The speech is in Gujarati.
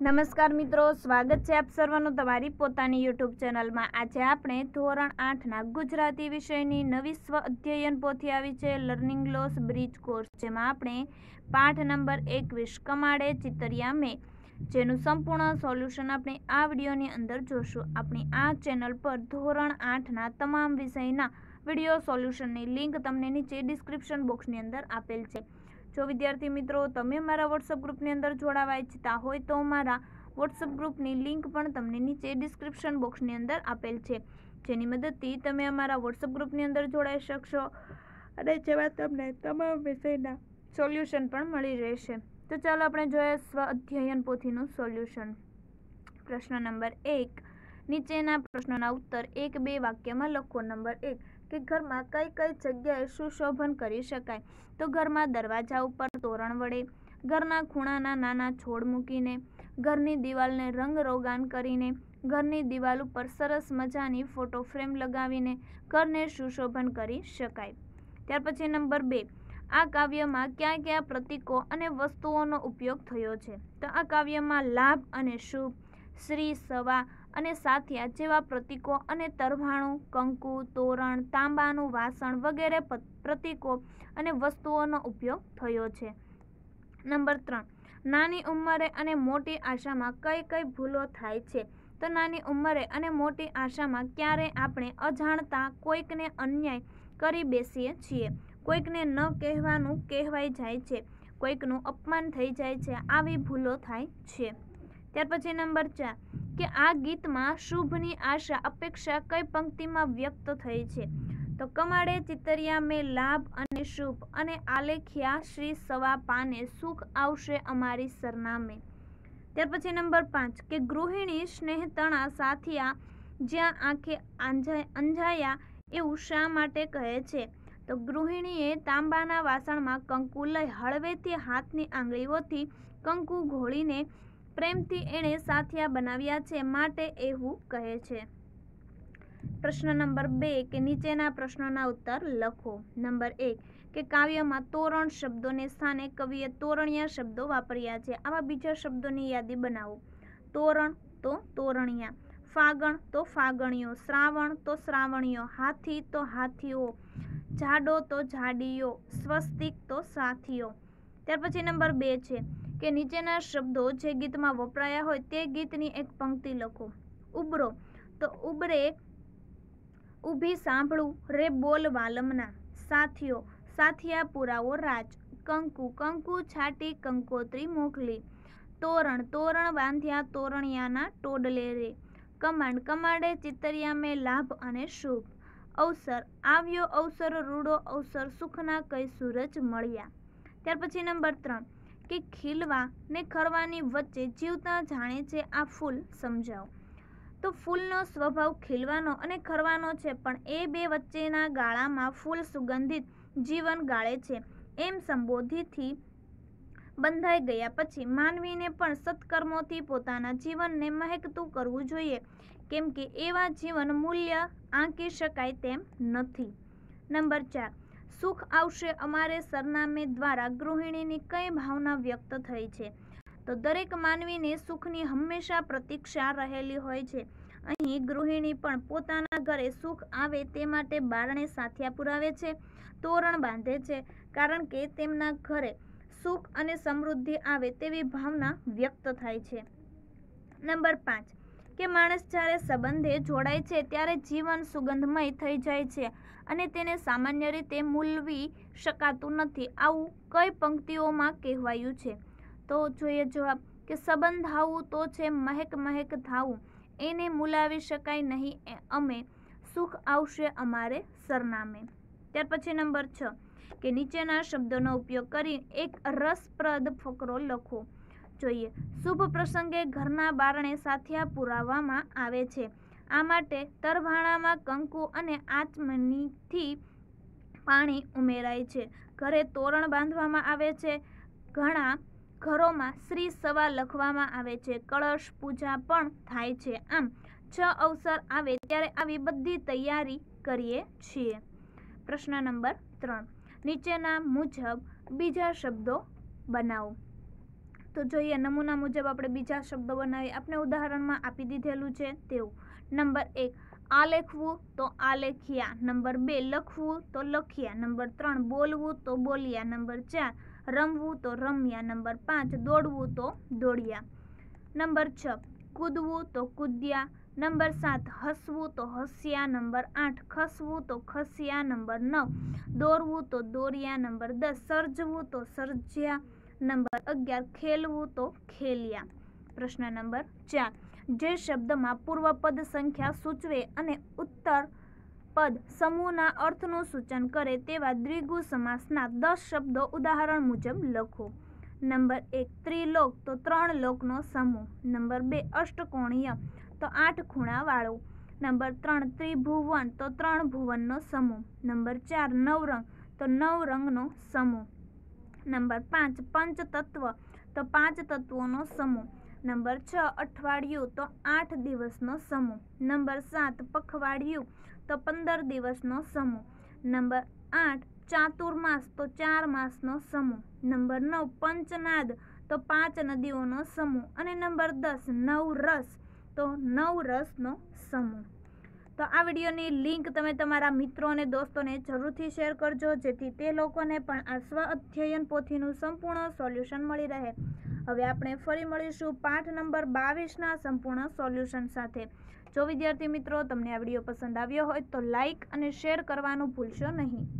નમસ્કાર મિત્રો, સ્વાગત છે આપ સર્વનું તમારી પોતાની યુટ્યુબ ચેનલમાં. આજે આપણે ધોરણ આઠના ગુજરાતી વિષયની નવી સ્વ અધ્યયન પોથી આવી છે લર્નિંગ લોસ બ્રિજ કોર્સ જેમાં આપણે પાઠ નંબર એકવીસ, કમાડે ચિતરિયા મેં, જેનું સંપૂર્ણ સોલ્યુશન આપણે આ વિડીયોની અંદર જોશું. આપણી આ ચેનલ પર ધોરણ આઠના તમામ વિષયના વીડિયો સોલ્યુશનની લિંક તમને નીચે ડિસ્ક્રિપ્શન બોક્સની અંદર આપેલ છે. જો વિદ્યાર્થી મિત્રો, તમે મારા વોટ્સઅપ ગ્રુપની અંદર જોડાવા ઈચ્છતા હોય તો મારા વોટ્સઅપ ગ્રુપની લિંક પણ તમને નીચે ડિસ્ક્રિપ્શન બોક્સની અંદર આપેલ છે. જેની મદદથી તમે અમારા વોટ્સઅપ ગ્રુપની અંદર જોડાઈ શકશો અને જેમાં તમને તમામ વિષયના સોલ્યુશન પણ મળી રહેશે. તો ચાલો આપણે જોઈએ સ્વ અધ્યયન પોથીનું સોલ્યુશન. પ્રશ્ન નંબર એક. નીચેના પ્રશ્નોના ઉત્તર એક બે વાક્યમાં લખો. નંબર એક. કે ઘરમાં કઈ કઈ જગ્યાએ સુશોભન કરી શકાય. તો ઘરમાં દરવાજા ઉપર તોરણ વડે ઘરના ખૂણાના નાના છોડ મૂકીને, ઘરની દિવાલને રંગ રોગાન કરીને, ઘરની દિવાલ ઉપર સરસ મજાની ફોટો ફ્રેમ લગાવીને ઘરને સુશોભન કરી શકાય. ત્યાર પછી નંબર બે, આ કાવ્યમાં ક્યાં ક્યાં પ્રતીકો અને વસ્તુઓનો ઉપયોગ થયો છે? તો આ કાવ્યમાં લાભ અને શુભ, શ્રી, સવા અને સાથિયા જેવા પ્રતીકો અને તરભાણું, કંકુ, તોરણ, તાંબાનું વાસણ વગેરે પ્રતીકો અને વસ્તુઓનો ઉપયોગ થયો છે. નંબર ત્રણ, નાની ઉંમરે અને મોટી આશામાં કઈ કઈ ભૂલો થાય છે? તો નાની ઉંમરે અને મોટી આશામાં ક્યારે આપણે અજાણતા કોઈકને અન્યાય કરી બેસીએ છીએ? કોઈકને ન કહેવાનું કહેવાઈ જાય છે. કોઈકનું અપમાન થઈ જાય છે. આવી ભૂલો થાય છે. ત્યાર પછી નંબર ચાર, કે આ ગીતમાં શુભની આશા, અપેક્ષા કઈ પંક્તિમાં વ્યક્ત થઈ છે? તો કમાડે ચિતરિયા મેં લાભ અને શુભ અને આલેખ્યા શ્રી સવા પાને સુખ આવશે અમારી સરનામે. ત્યાર પછી નંબર પાંચ, કે ગૃહિણી સ્નેહતણા સાથિયા જ્યાં આંખે અંજાયા એવું શા માટે કહે છે? તો ગૃહિણીએ તાંબાના વાસણમાં કંકુ લઈ હળવેથી હાથની આંગળીઓથી કંકુ ઘોળીને પ્રેમથી એણે સાથિયા બનાવ્યા છે માટે એવું કહે છે. પ્રશ્ન નંબર બે કે નીચેના પ્રશ્નોના ઉત્તર લખો. નંબર એક કે કાવ્યમાં તોરણ શબ્દોને સ્થાને કવિએ તોરણિયા શબ્દો વાપર્યા છે. આવા બીજા શબ્દોની યાદી બનાવો. તોરણ તો તોરણિયા, ફાગણ તો ફાગણીઓ શ્રાવણ તો શ્રાવણીઓ હાથી તો હાથીઓ જાડો તો જાડીઓ સ્વસ્તિક તો સાથીઓ. ત્યાર પછી નંબર બે છે કે નીચેના શબ્દો જે ગીતમાં વપરાયા હોય તે ગીતની એક પંક્તિ લખો. ઉબરો તો ઉબરે ઊભી સાંભળું રે બોલ વાલમના. સાથીઓ સાથિયા પુરાવો રાજ. કંકુ કંકુ છાટી કંકોત્રી મોકલી. તોરણ તોરણ બાંધ્યા તોરણિયાના ટોડલે રે. કમાન્ડ કમાડે ચિતરિયા મેં લાભ અને શુભ. અવસર. આવ્યો અવસર રૂડો અવસર. સુખના કઈ સૂરજ મળ્યા. ત્યાર પછી નંબર ત્રણ. કે ખીલવા ને ખરવાની વચ્ચે જીવતા જાણે છે આ ફૂલ, સમજાવો. તો ફૂલનો સ્વભાવ ખીલવાનો અને ખરવાનો છે, પણ એ બે વચ્ચેના ગાળામાં ફૂલ સુગંધિત જીવન ગાળે છે. એમ સંબોધિથી બંધાઈ ગયા પછી માનવીને પણ સત્કર્મોથી પોતાના જીવનને મહેકતું કરવું જોઈએ, કેમ કે એવા જીવન મૂલ્ય આંકી શકાય તેમ નથી. નંબર ચાર સુખ આવશે અમારે સરનામે દ્વારા ગૃહિણીની કઈ ભાવના વ્યક્ત થઈ છે? તો દરેક માનવીને સુખની હંમેશા પ્રતીક્ષા રહેલી હોય છે. અહીં ગૃહિણી પણ પોતાના ઘરે સુખ આવે તે માટે બારણે સાથિયા પુરાવે છે, તોરણ બાંધે છે, કારણ કે તેમના ઘરે સુખ અને સમૃદ્ધિ આવે તેવી ભાવના વ્યક્ત થાય છે. નંબર પાંચ. કે માણસ જ્યારે સંબંધે જોડાય છે, ત્યારે જીવન સુગંધમય થઈ જાય છે અને તેને સામાન્ય રીતે મૂલવી શકાતું નથી. આવું કઈ પંક્તિઓમાં કહેવાયું છે? તો જોઈએ જવાબ, કે સંબંધ આવું તો છે, મહેક મહેક થાવું એને મૂલાવી શકાય નહીં અમે સુખ આવશે અમારે સરનામે. ત્યાર પછી નંબર છ, કે નીચેના શબ્દોનો ઉપયોગ કરી એક રસપ્રદ ફકરો લખો. જોઈએ. શુભ પ્રસંગે ઘરના બારણે સાથિયા પુરાવવામાં આવે છે. આ માટે તરભાણામાં કંકુ અને આચમનીથી પાણી ઉમેરાય છે. ઘરે તોરણ બાંધવામાં આવે છે. ઘણા ઘરોમાં શ્રી સવા લખવામાં આવે છે. કળશ પૂજા પણ થાય છે. આમ, છ અવસર આવે ત્યારે આવી બધી તૈયારી કરીએ છીએ. પ્રશ્ન નંબર ત્રણ. નીચેના મુજબ બીજા શબ્દો બનાવો. તો જોઈએ, નમૂના મુજબ આપણે બીજા શબ્દો બનાવીએ આપણે ઉદાહરણમાં આપી દીધેલું છે તેવું. નંબર એક આલેખવું તો આલેખ્યા નંબર બે, લખવું તો લખ્યા. નંબર ત્રણ, બોલવું તો બોલ્યા. નંબર ચાર, રમવું તો રમ્યા. નંબર પાંચ, દોડવું તો દોડ્યા. નંબર છ, કૂદવું તો કૂદ્યા. નંબર સાત, હસવું તો હસ્યા. નંબર આઠ, ખસવું તો ખસ્યા. નંબર નવ, દોરવું તો દોર્યા. નંબર દસ, સર્જવું તો સર્જ્યા. નંબર અગિયાર, ખેલવું તો ખેલ્યા. પ્રશ્ન નંબર ચાર, જે શબ્દમાં પૂર્વપદ સંખ્યા સૂચવે અને ઉત્તર પદ સમૂહના અર્થનું સૂચન કરે તેવા દ્વિગુ સમાસના દસ શબ્દો ઉદાહરણ મુજબ લખો. નંબર એક, ત્રિલોક તો ત્રણ લોકનો સમૂહ. નંબર બે, અષ્ટકોણીય તો આઠ ખૂણાવાળો. નંબર ત્રણ, ત્રિભુવન તો ત્રણ ભુવનનો સમૂહ. નંબર ચાર, નવરંગ તો નવ રંગનો સમૂહ. નંબર પાંચ, પંચતત્વ. તો પાંચ તત્વોનો સમૂહ. નંબર છ, અઠવાડિયું. તો આઠ દિવસનો સમૂહ. નંબર સાત, પખવાડિયું. તો પંદર દિવસનો સમૂહ. નંબર આઠ, ચાતુર્માસ. તો ચાર માસનો સમૂહ. નંબર નવ, પંચનાદ. તો પાંચ નદીઓનો સમૂહ. અને નંબર દસ નવ રસ તો નવ રસનો સમૂહ. તો આ વિડીયોની લિંક તમે તમારા મિત્રો અને દોસ્તોને જરૂરથી શેર કરજો, જેથી તે લોકોને પણ આ સ્વ અધ્યયન પોથીનું સંપૂર્ણ સોલ્યુશન મળી રહે. હવે આપણે ફરી મળીશું પાઠ નંબર બાવીસના સંપૂર્ણ સોલ્યુશન સાથે. જો વિદ્યાર્થી મિત્રો, તમને આ વીડિયો પસંદ આવ્યો હોય તો લાઇક અને શેર કરવાનું ભૂલશો નહીં.